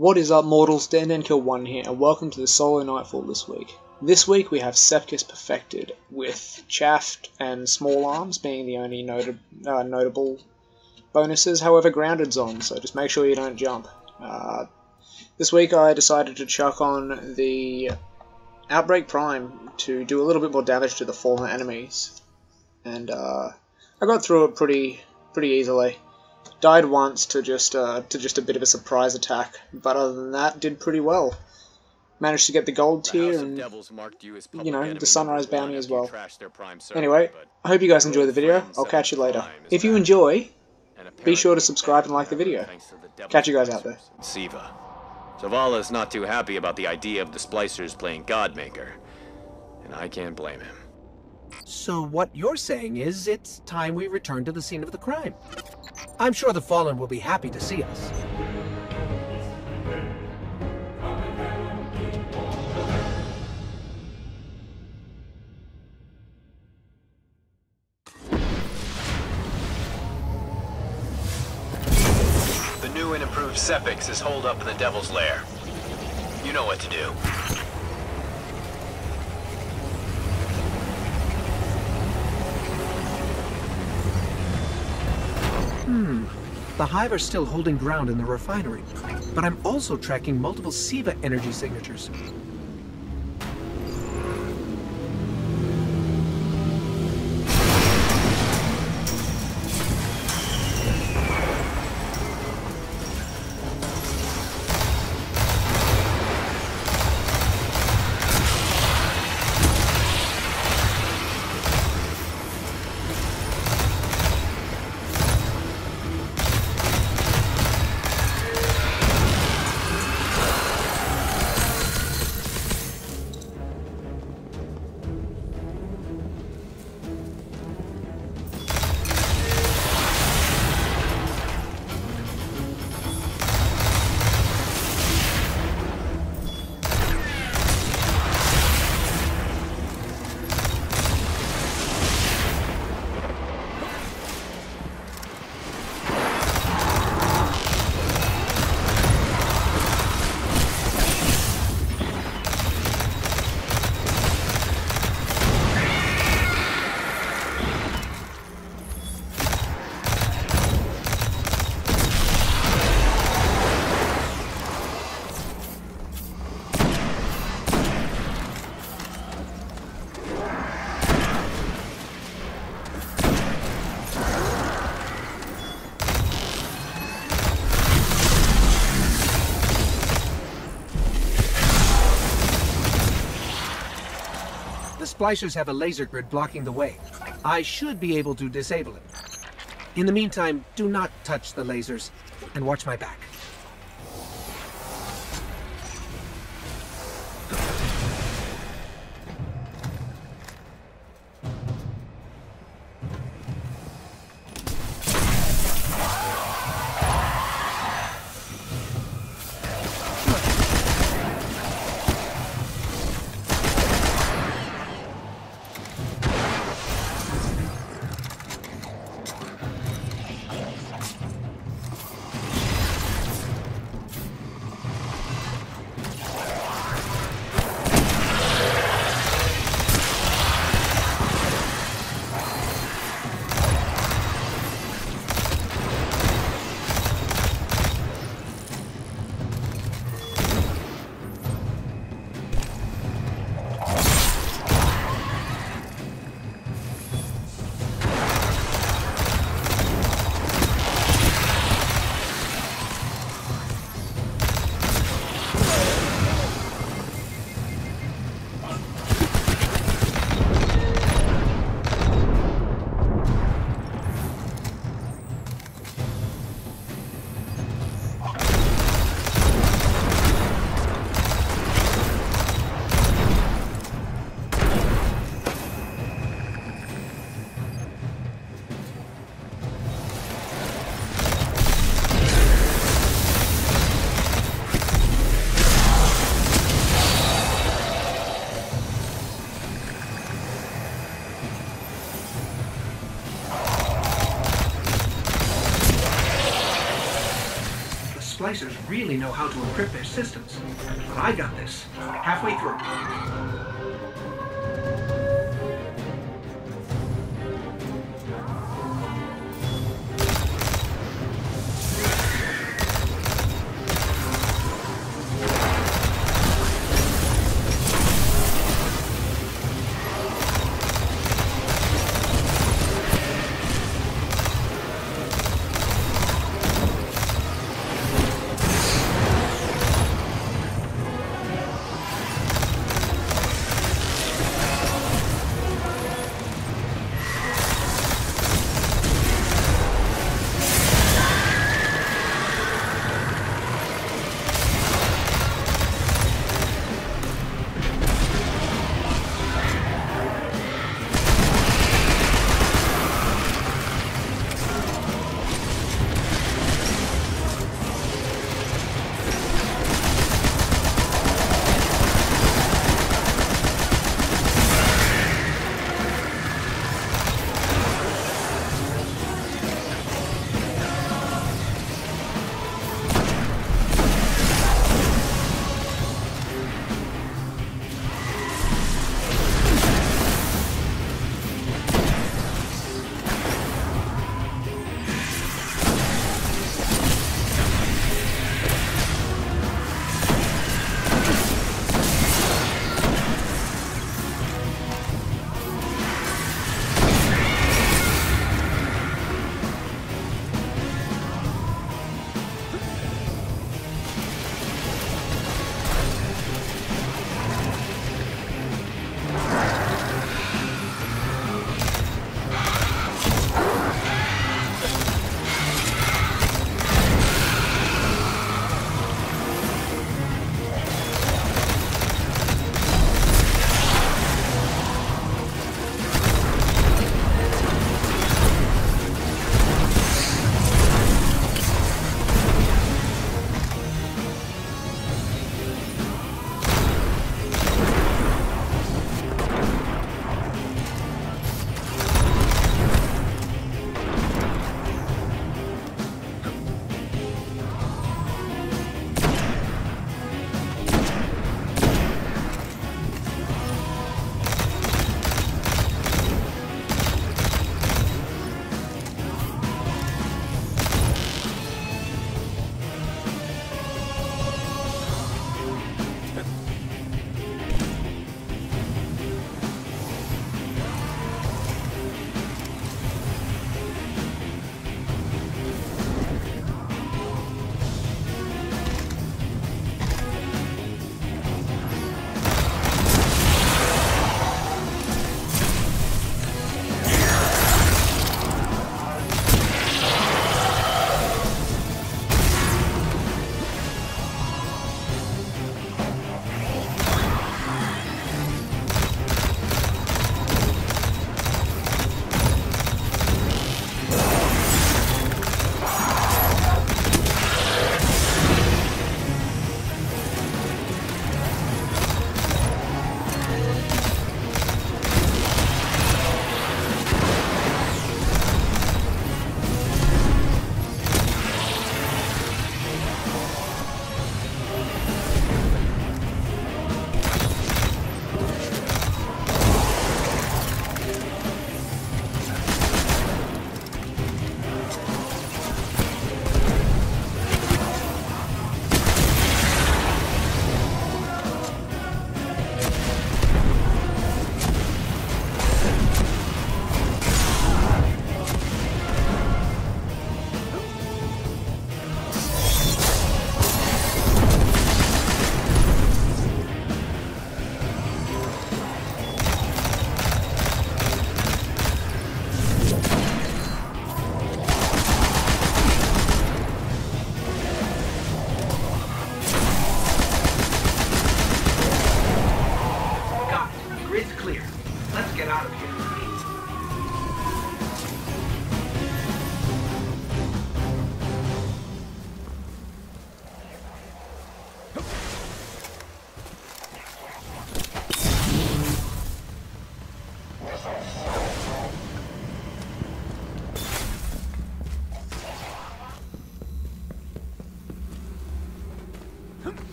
What is up mortals, Kill one here, and welcome to the Solo Nightfall this week. This week we have Sepiks Perfected, with Chaffed and Small Arms being the only uh, notable bonuses, however Grounded's on, so just make sure you don't jump. Uh, this week I decided to chuck on the Outbreak Prime to do a little bit more damage to the former enemies, and uh, I got through it pretty pretty easily. Died once to just uh, to just a bit of a surprise attack, but other than that, did pretty well. Managed to get the gold tier and you, you know the sunrise bounty as well. Anyway, I hope you guys enjoy the video. I'll catch you later. If you enjoy, be sure to subscribe and like the video. Catch you guys out there. Siva. Zavala's not too happy about the idea of the Splicers playing Godmaker, and I can't blame him. So what you're saying is it's time we return to the scene of the crime. I'm sure the Fallen will be happy to see us. The new and improved Sepiks is holed up in the Devil's Lair. You know what to do. Hmm. The Hive are still holding ground in the refinery, but I'm also tracking multiple SIVA energy signatures. Splicers have a laser grid blocking the way. I should be able to disable it. In the meantime, do not touch the lasers, and watch my back. Know how to encrypt their systems. But I got this. Halfway through.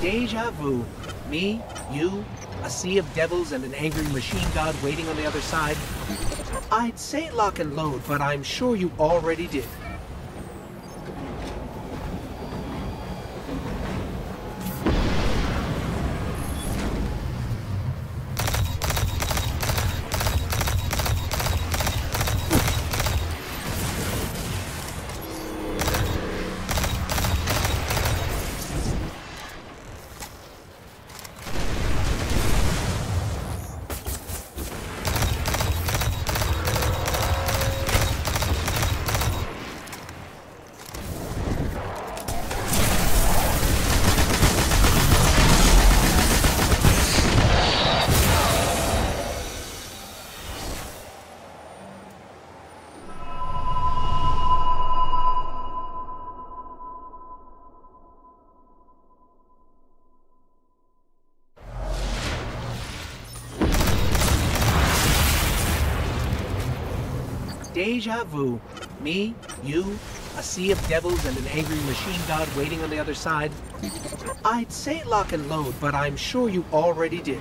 Deja vu. Me, you, a sea of devils and an angry machine god waiting on the other side. I'd say lock and load, but I'm sure you already did. Deja vu. Me, you, a sea of devils, and an angry machine god waiting on the other side. I'd say lock and load, but I'm sure you already did.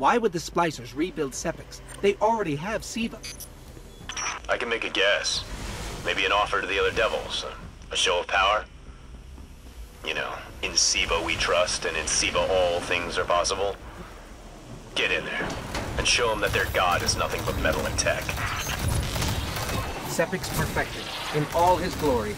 Why would the Splicers rebuild Sepiks? They already have Siva. I can make a guess. Maybe an offer to the other devils. A, show of power? You know, in Siva we trust, and in Siva all things are possible. Get in there, and show them that their god is nothing but metal and tech. Sepiks perfected, in all his glory.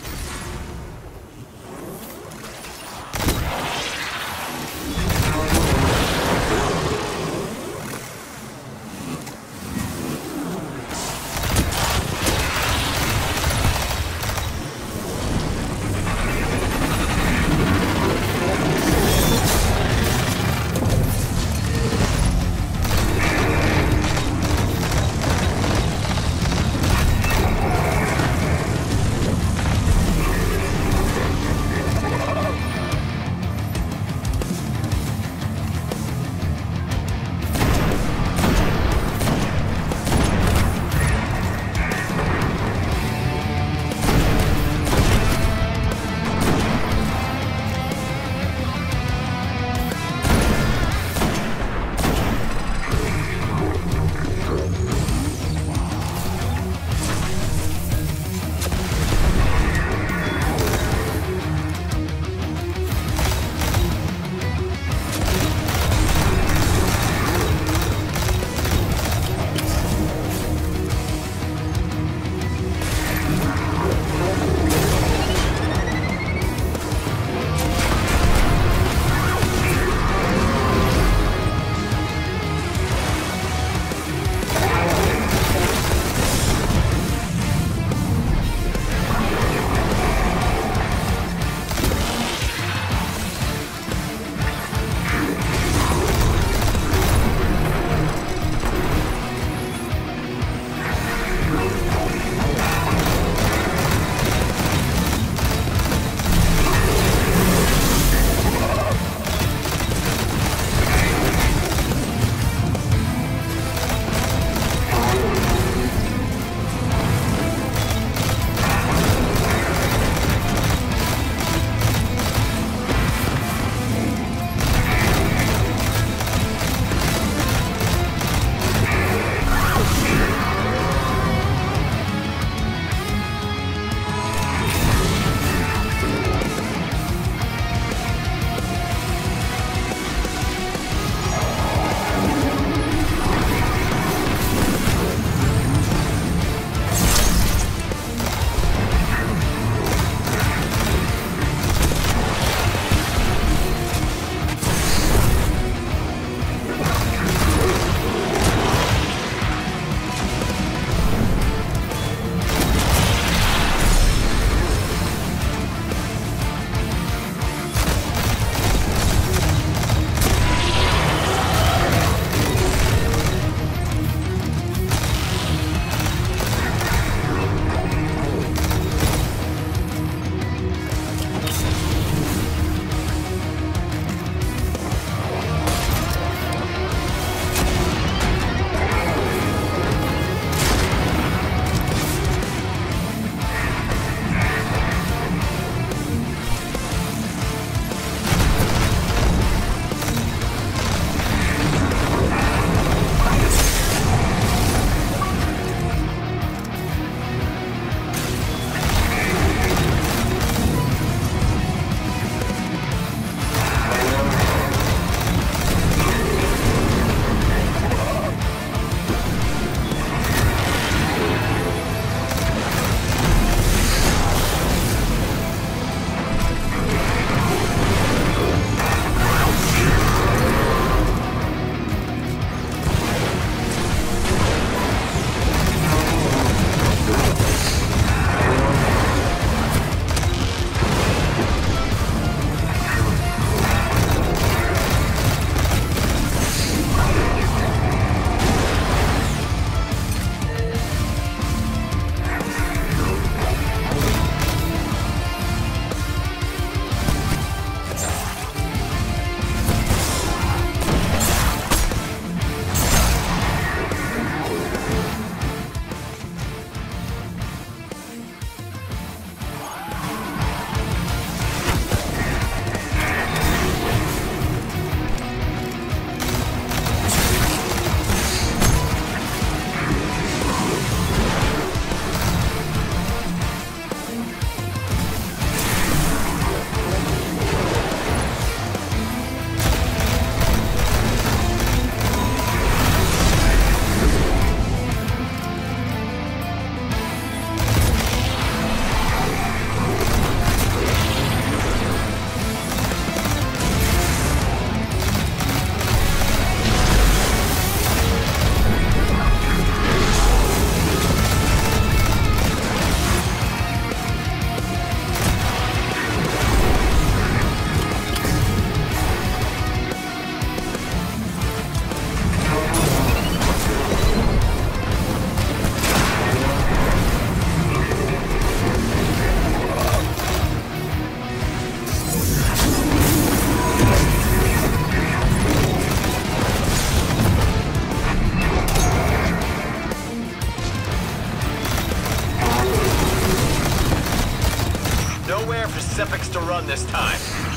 Specifics to run this time.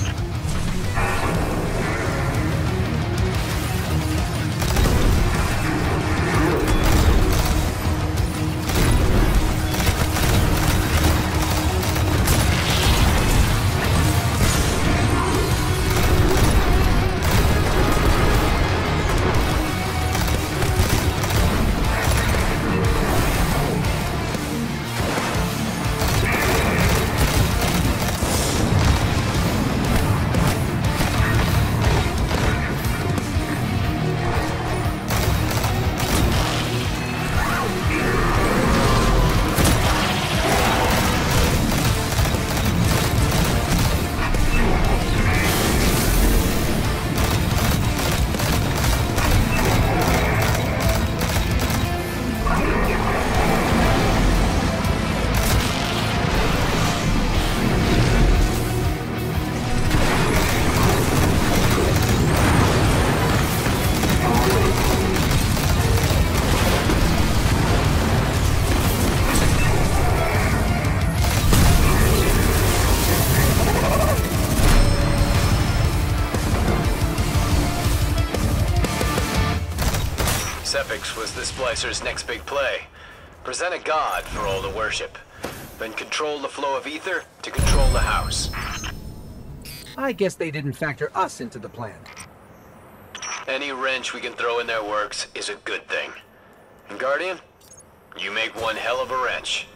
Was next big play. Present a god for all to worship. Then control the flow of ether to control the house. I guess they didn't factor us into the plan. Any wrench we can throw in their works is a good thing. And Guardian, you make one hell of a wrench.